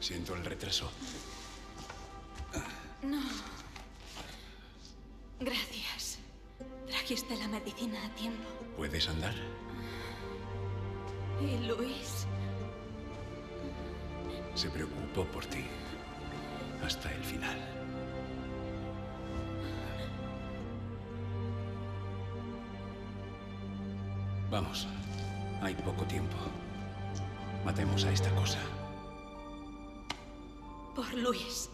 Siento el retraso. No. Gracias. Trajiste la medicina a tiempo. ¿Puedes andar? ¿Y Luis? Se preocupó por ti. Hasta el final. Vamos. Hay poco tiempo. Matemos a esta cosa. Por Luis.